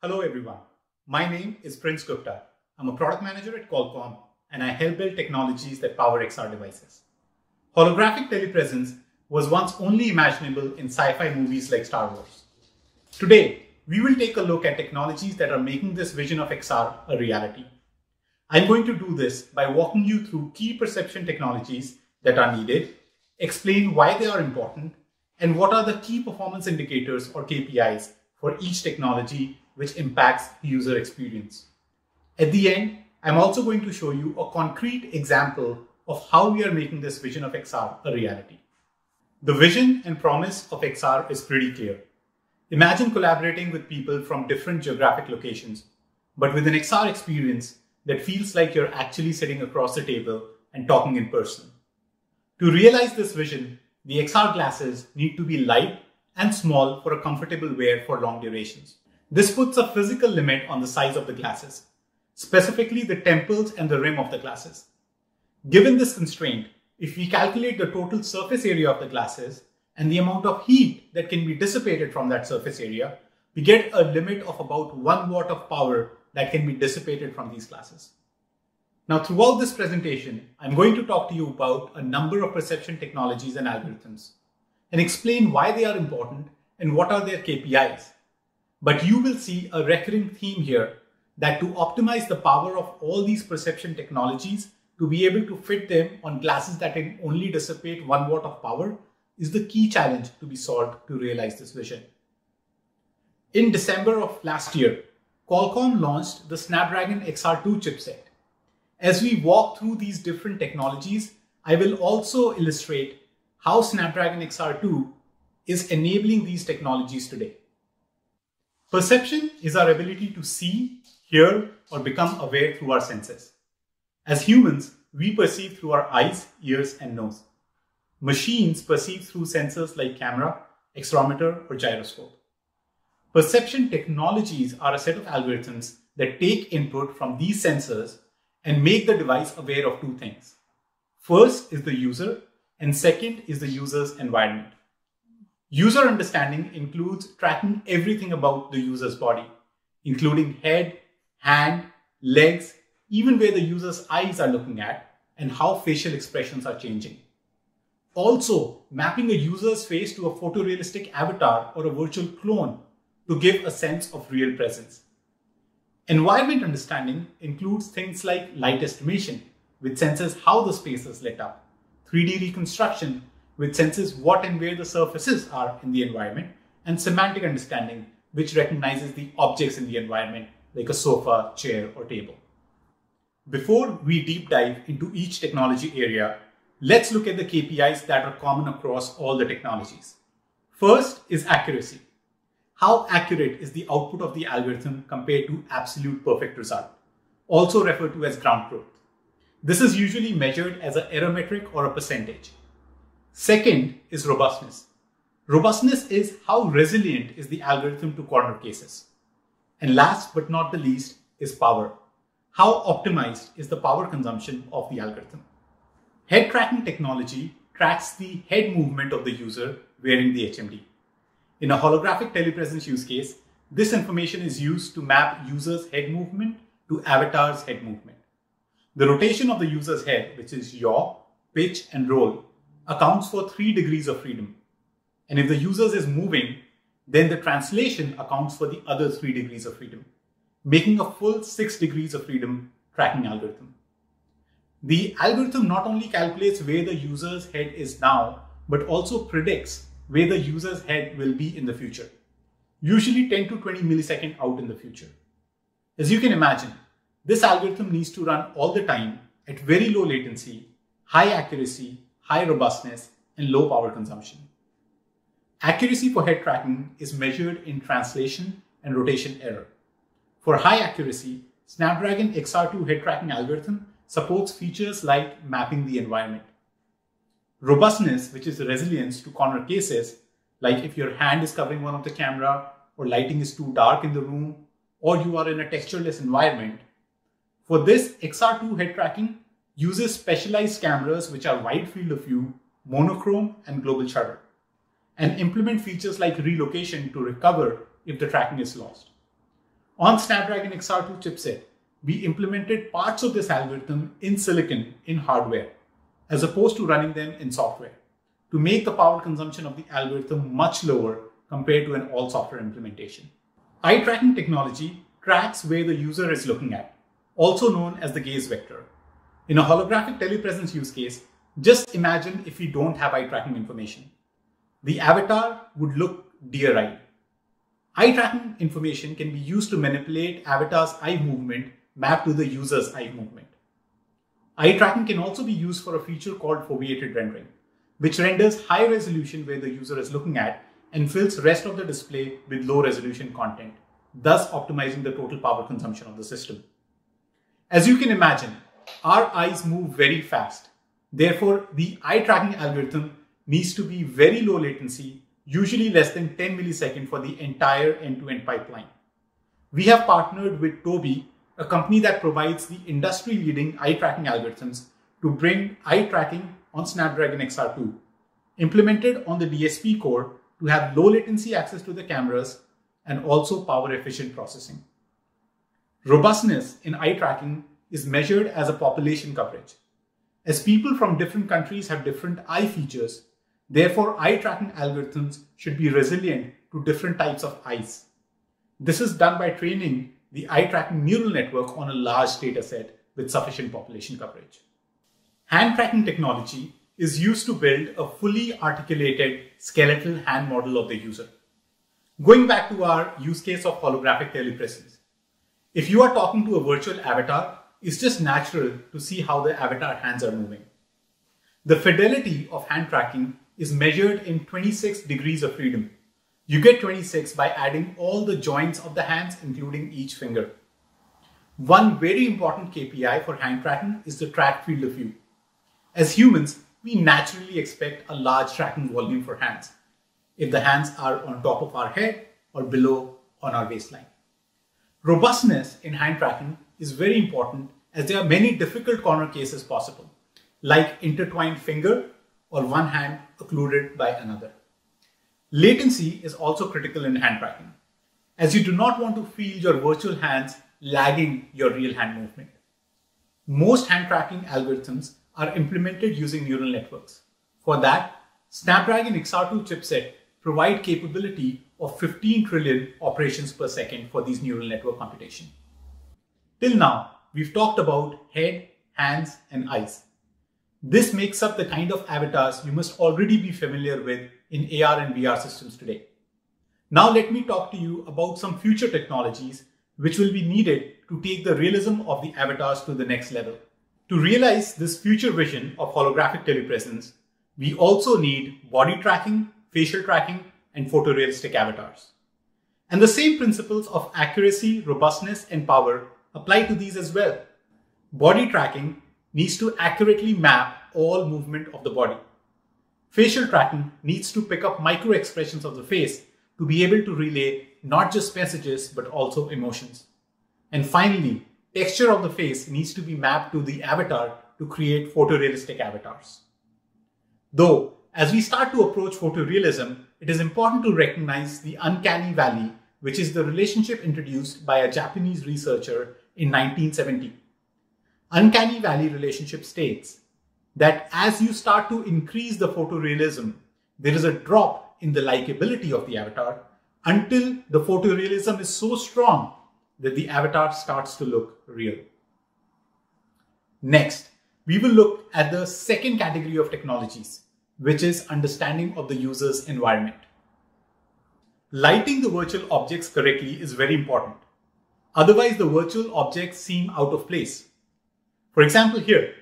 Hello everyone. My name is Prince Gupta. I'm a product manager at Qualcomm and I help build technologies that power XR devices. Holographic telepresence was once only imaginable in sci-fi movies like Star Wars. Today, we will take a look at technologies that are making this vision of XR a reality. I'm going to do this by walking you through key perception technologies that are needed, explain why they are important, and what are the key performance indicators or KPIs for each technology which impacts user experience. At the end, I'm also going to show you a concrete example of how we are making this vision of XR a reality. The vision and promise of XR is pretty clear. Imagine collaborating with people from different geographic locations, but with an XR experience that feels like you're actually sitting across the table and talking in person. To realize this vision, the XR glasses need to be light and small for a comfortable wear for long durations. This puts a physical limit on the size of the glasses, specifically the temples and the rim of the glasses. Given this constraint, if we calculate the total surface area of the glasses and the amount of heat that can be dissipated from that surface area, we get a limit of about 1 watt of power that can be dissipated from these glasses. Now, throughout this presentation, I'm going to talk to you about a number of perception technologies and algorithms and explain why they are important and what are their KPIs. But you will see a recurring theme here that to optimize the power of all these perception technologies to be able to fit them on glasses that can only dissipate 1 watt of power is the key challenge to be solved to realize this vision. In December of last year, Qualcomm launched the Snapdragon XR2 chipset. As we walk through these different technologies, I will also illustrate how Snapdragon XR2 is enabling these technologies today. Perception is our ability to see, hear, or become aware through our senses. As humans, we perceive through our eyes, ears, and nose. Machines perceive through sensors like camera, accelerometer, or gyroscope. Perception technologies are a set of algorithms that take input from these sensors and make the device aware of two things. First is the user, and second is the user's environment. User understanding includes tracking everything about the user's body, including head, hand, legs, even where the user's eyes are looking at, and how facial expressions are changing. Also, mapping a user's face to a photorealistic avatar or a virtual clone to give a sense of real presence. Environment understanding includes things like light estimation, which senses how the space is lit up, 3D reconstruction, which senses what and where the surfaces are in the environment, and semantic understanding, which recognizes the objects in the environment, like a sofa, chair, or table. Before we deep dive into each technology area, let's look at the KPIs that are common across all the technologies. First is accuracy. How accurate is the output of the algorithm compared to absolute perfect result, also referred to as ground truth. This is usually measured as an error metric or a percentage. Second is robustness. Robustness is how resilient is the algorithm to corner cases. And last but not the least is power. How optimized is the power consumption of the algorithm? Head tracking technology tracks the head movement of the user wearing the HMD. In a holographic telepresence use case, this information is used to map user's head movement to avatar's head movement. The rotation of the user's head, which is yaw, pitch, and roll, accounts for three degrees of freedom. And if the user is moving, then the translation accounts for the other three degrees of freedom, making a full six degrees of freedom tracking algorithm. The algorithm not only calculates where the user's head is now, but also predicts where the user's head will be in the future, usually 10 to 20 millisecond out in the future. As you can imagine, this algorithm needs to run all the time at very low latency, high accuracy, high robustness, and low power consumption. Accuracy for head tracking is measured in translation and rotation error. For high accuracy, Snapdragon XR2 head tracking algorithm supports features like mapping the environment. Robustness, which is resilience to corner cases, like if your hand is covering one of the camera or lighting is too dark in the room or you are in a textureless environment. For this, XR2 head tracking uses specialized cameras which are wide field of view, monochrome, and global shutter, and implement features like relocation to recover if the tracking is lost. On Snapdragon XR2 chipset, we implemented parts of this algorithm in silicon in hardware, as opposed to running them in software, to make the power consumption of the algorithm much lower compared to an all software implementation. Eye tracking technology tracks where the user is looking at, also known as the gaze vector. In a holographic telepresence use case, just imagine if we don't have eye tracking information. The avatar would look deer-eyed. Eye tracking information can be used to manipulate avatar's eye movement mapped to the user's eye movement. Eye tracking can also be used for a feature called foveated rendering, which renders high resolution where the user is looking at and fills rest of the display with low resolution content, thus optimizing the total power consumption of the system. As you can imagine, our eyes move very fast. Therefore, the eye tracking algorithm needs to be very low latency, usually less than 10 milliseconds for the entire end-to-end pipeline. We have partnered with Tobii, a company that provides the industry-leading eye tracking algorithms to bring eye tracking on Snapdragon XR2, implemented on the DSP core to have low latency access to the cameras and also power efficient processing. Robustness in eye tracking is measured as a population coverage. As people from different countries have different eye features, therefore eye tracking algorithms should be resilient to different types of eyes. This is done by training the eye tracking neural network on a large data set with sufficient population coverage. Hand tracking technology is used to build a fully articulated skeletal hand model of the user. Going back to our use case of holographic telepresence, if you are talking to a virtual avatar, it's just natural to see how the avatar hands are moving. The fidelity of hand tracking is measured in 26 degrees of freedom. You get 26 by adding all the joints of the hands, including each finger. One very important KPI for hand tracking is the track field of view. As humans, we naturally expect a large tracking volume for hands if the hands are on top of our head or below on our waistline. Robustness in hand tracking is very important as there are many difficult corner cases possible, like intertwined finger or one hand occluded by another. Latency is also critical in hand tracking, as you do not want to feel your virtual hands lagging your real hand movement. Most hand tracking algorithms are implemented using neural networks. For that, Snapdragon XR2 chipset provide capability of 15 trillion operations per second for these neural network computation. Till now, we've talked about head, hands, and eyes. This makes up the kind of avatars you must already be familiar with in AR and VR systems today. Now let me talk to you about some future technologies which will be needed to take the realism of the avatars to the next level. To realize this future vision of holographic telepresence, we also need body tracking, facial tracking, and photorealistic avatars. And the same principles of accuracy, robustness, and power apply to these as well. Body tracking needs to accurately map all movement of the body. Facial tracking needs to pick up micro expressions of the face to be able to relay not just messages but also emotions. And finally, texture of the face needs to be mapped to the avatar to create photorealistic avatars. Though, as we start to approach photorealism, it is important to recognize the uncanny valley, which is the relationship introduced by a Japanese researcher in 1970. Uncanny valley relationship states that as you start to increase the photorealism, there is a drop in the likability of the avatar until the photorealism is so strong that the avatar starts to look real. Next, we will look at the second category of technologies, which is understanding of the user's environment. Lighting the virtual objects correctly is very important. Otherwise, the virtual objects seem out of place. For example, here,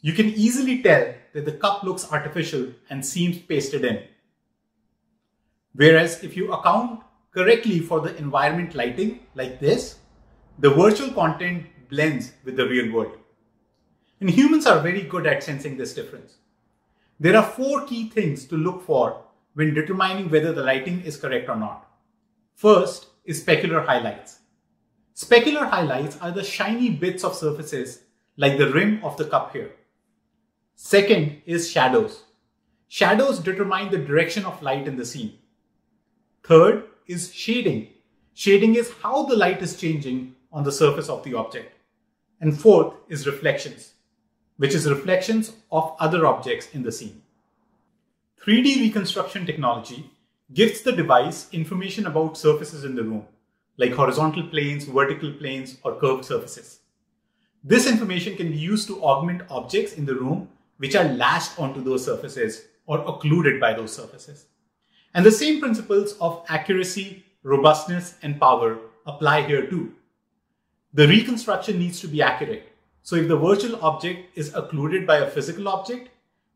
you can easily tell that the cup looks artificial and seems pasted in. Whereas if you account correctly for the environment lighting like this, the virtual content blends with the real world. And humans are very good at sensing this difference. There are four key things to look for when determining whether the lighting is correct or not. First is specular highlights. Specular highlights are the shiny bits of surfaces like the rim of the cup here. Second is shadows. Shadows determine the direction of light in the scene. Third is shading. shading is how the light is changing on the surface of the object. And fourth is reflections, which is reflections of other objects in the scene. 3D reconstruction technology gives the device information about surfaces in the room, like horizontal planes, vertical planes, or curved surfaces. This information can be used to augment objects in the room which are lashed onto those surfaces or occluded by those surfaces. And the same principles of accuracy, robustness, and power apply here too. The reconstruction needs to be accurate. So if the virtual object is occluded by a physical object,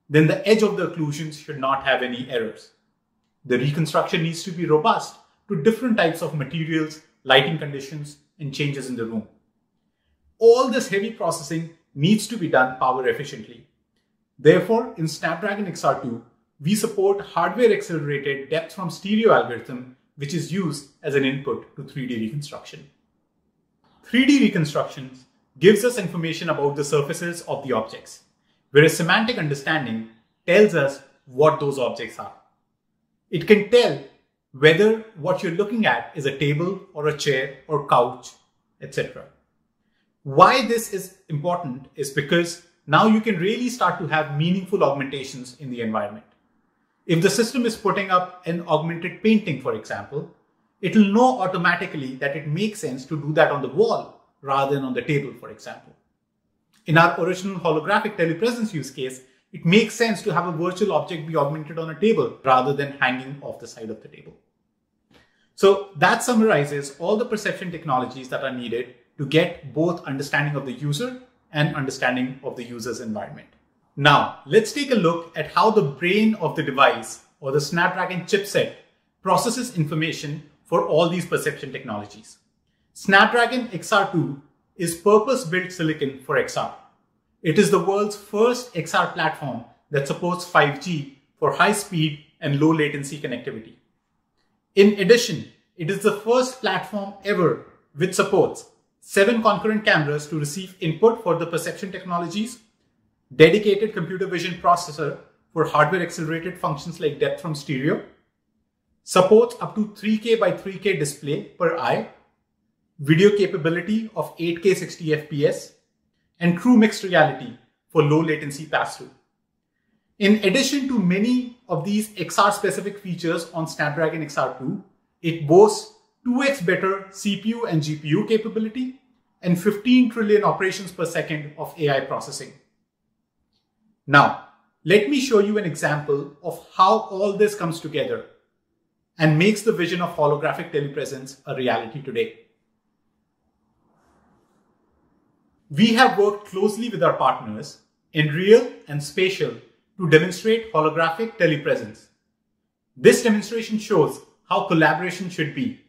then the edge of the occlusions should not have any errors. The reconstruction needs to be robust to different types of materials, lighting conditions, and changes in the room. All this heavy processing needs to be done power efficiently. Therefore, in Snapdragon XR2, we support hardware accelerated depth from stereo algorithm, which is used as an input to 3D reconstruction. 3D reconstructions gives us information about the surfaces of the objects, whereas semantic understanding tells us what those objects are. It can tell whether what you're looking at is a table or a chair or couch, etc. Why this is important is because now you can really start to have meaningful augmentations in the environment. If the system is putting up an augmented painting, for example, it will know automatically that it makes sense to do that on the wall rather than on the table, for example. In our original holographic telepresence use case, it makes sense to have a virtual object be augmented on a table rather than hanging off the side of the table. So that summarizes all the perception technologies that are needed to get both understanding of the user and understanding of the user's environment. Now, let's take a look at how the brain of the device or the Snapdragon chipset processes information for all these perception technologies. Snapdragon XR2 is purpose-built silicon for XR. It is the world's first XR platform that supports 5G for high speed and low latency connectivity. In addition, it is the first platform ever which supports seven concurrent cameras to receive input for the perception technologies, dedicated computer vision processor for hardware accelerated functions like depth from stereo, supports up to 3K by 3K display per eye, video capability of 8K 60 FPS, and true mixed reality for low latency pass-through. In addition to many of these XR specific features on Snapdragon XR2, it boasts 2x better CPU and GPU capability, and 15 trillion operations per second of AI processing. Now, let me show you an example of how all this comes together and makes the vision of holographic telepresence a reality today. We have worked closely with our partners Nreal and Spatial to demonstrate holographic telepresence. This demonstration shows how collaboration should be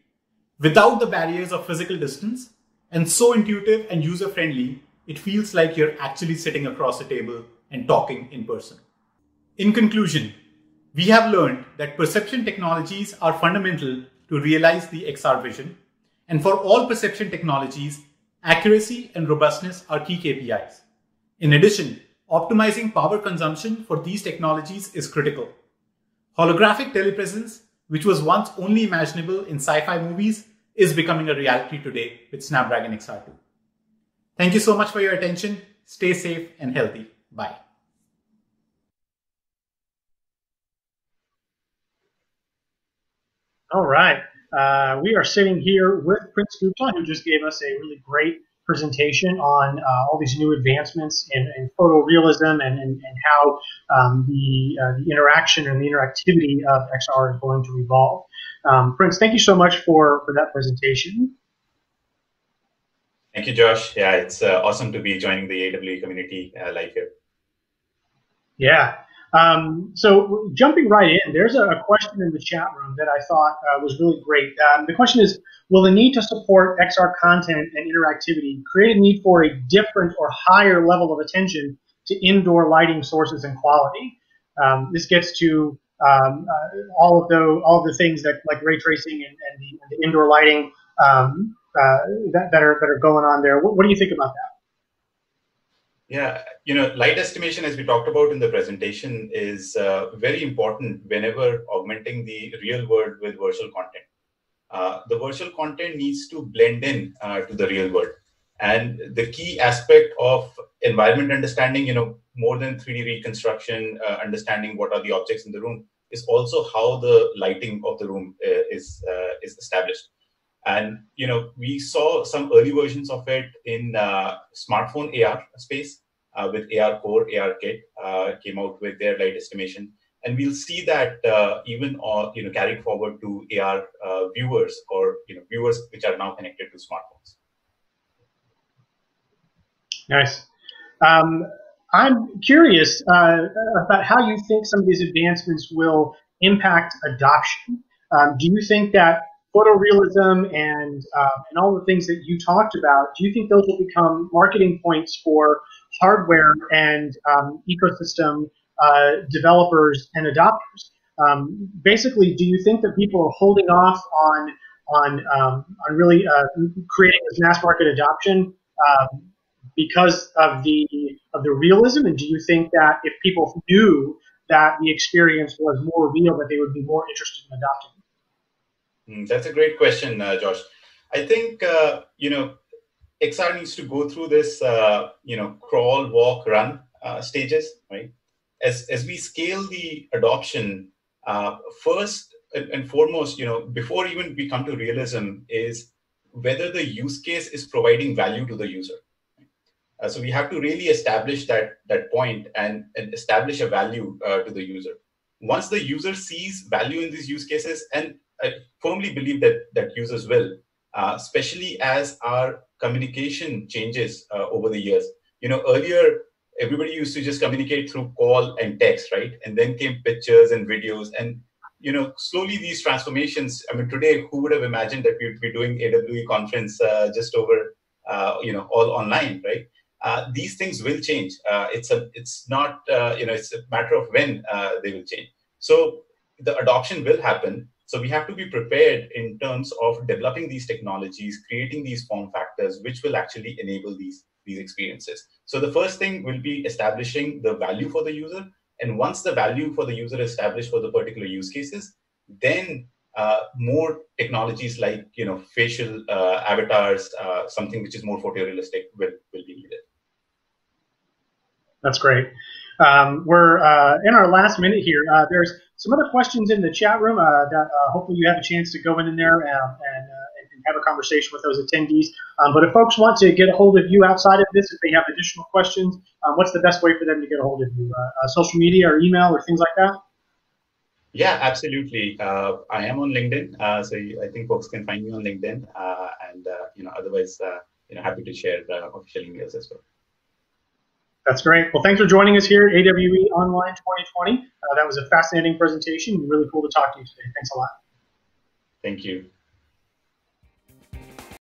without the barriers of physical distance and so intuitive and user friendly, it feels like you're actually sitting across a table and talking in person. In conclusion, we have learned that perception technologies are fundamental to realize the XR vision. And for all perception technologies, accuracy and robustness are key KPIs. In addition, optimizing power consumption for these technologies is critical. Holographic telepresence, which was once only imaginable in sci-fi movies, is becoming a reality today with Snapdragon XR2. Thank you so much for your attention. Stay safe and healthy. Bye. All right. Uh, we are sitting here with Prince Gupta, who just gave us a really great presentation on uh, all these new advancements in, in photorealism and, and, and how um, the, uh, the interaction and the interactivity of XR is going to evolve. Um, Prince, thank you so much for, for that presentation. Thank you, Josh. Yeah, it's uh, awesome to be joining the AWE community uh, live here. Yeah. Um, so jumping right in, there's a, a, question in the chat room that I thought uh, was really great. Um, the question is, will the need to support XR content and interactivity create a need for a different or higher level of attention to indoor lighting sources and quality? Um, this gets to um, uh, all of the all of the things that like ray tracing and, and, the, and the, indoor lighting um, uh, that, that are that are going on there. What, what do you think about that? Yeah, you know, light estimation, as we talked about in the presentation, is uh, very important whenever augmenting the real world with virtual content. uh, the virtual content needs to blend in uh, to the real world. And the key aspect of environment understanding, you know, more than 3D reconstruction, uh, understanding what are the objects in the room, is also how the lighting of the room uh, is uh, is established. And you know, we saw some early versions of it in uh, smartphone AR space with ARCore, AR Kit came out with their light estimation and we'll see that uh, even uh, you know carried forward to AR uh, viewers or you know viewers which are now connected to smartphones. Nice. Um, I'm curious uh, about how you think some of these advancements will impact adoption. Um, do you think that photorealism and uh, and all the things that you talked about, do you think those will become marketing points for hardware and um, ecosystem uh, developers and adopters. Um, basically, do you think that people are holding off on on um, on really uh, creating this mass market adoption um, because of the of the realism? And do you think that if people knew that the experience was more real, that they would be more interested in adopting? Mm, that's a great question, uh, Josh. I think uh, you know XR needs to go through this uh, you know crawl, walk, run uh, stages, right? as as we scale the adoption, uh, first and foremost, you know, before even we come to realism, is whether the use case is providing value to the user. Uh, so we have to really establish that that point and, and establish a value to the user. Once the user sees value in these use cases, and I firmly believe that that users will, uh, especially as our communication changes uh, over the years. You know, earlier everybody used to just communicate through call and text, right? And then came pictures and videos. And, you know, slowly these transformations, I mean, today, who would have imagined that we'd be doing AWE conference uh, just over, uh, you know, all online, right? Uh, these things will change. Uh, it's a, it's not, you know, it's a matter of when they will change. So the adoption will happen. So we have to be prepared in terms of developing these technologies, creating these form factors, which will actually enable these these experiences. So the first thing will be establishing the value for the user. And once the value for the user is established for the particular use cases, then uh, more technologies like you know facial uh, avatars, uh, something which is more photorealistic, will, will be needed. That's great. Um, we're uh, in our last minute here. Uh, there's some other questions in the chat room uh, that hopefully you have a chance to go in there and, and have a conversation with those attendees. Um, but if folks want to get a hold of you outside of this, if they have additional questions, um, what's the best way for them to get a hold of you? Uh, uh, social media or email or things like that? Yeah, absolutely. Uh, I am on LinkedIn, uh, so I think folks can find me on LinkedIn, uh, and uh, you know, otherwise, you know, happy to share official emails as well. That's great. Well, thanks for joining us here at AWE Online 2020. Uh, that was a fascinating presentation. Really cool to talk to you today. Thanks a lot. Thank you.